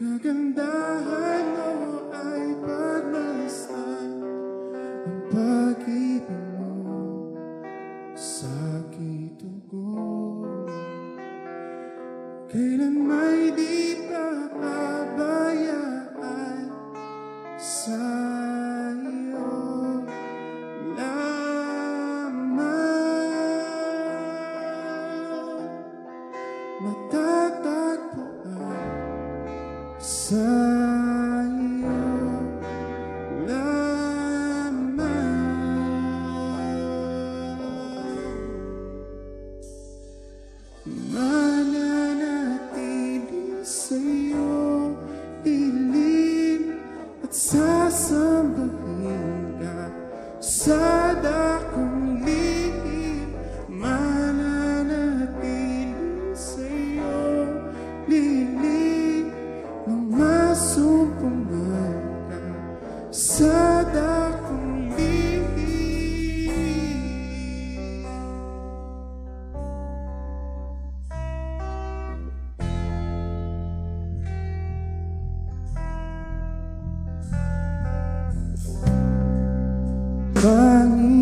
Kagandahan mo ay pagmasta Kailan may di papabayaan sa'yo lamang? Matatagpuan sa'yo Sen Bukan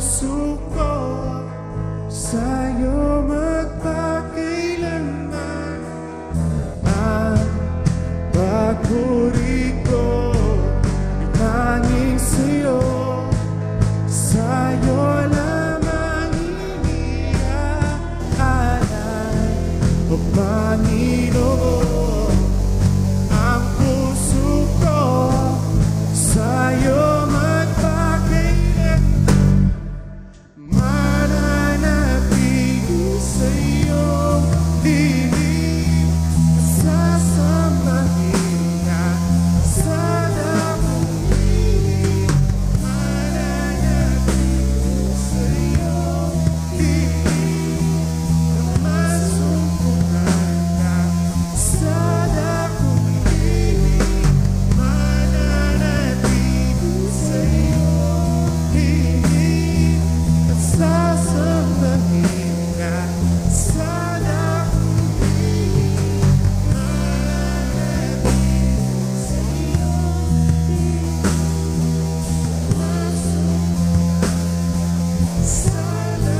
puso ko sa'yo magpakailanman. Ang pagpuri ko tanging sa'yo. Sa'yo lamang iniaalay o Panginoon silence.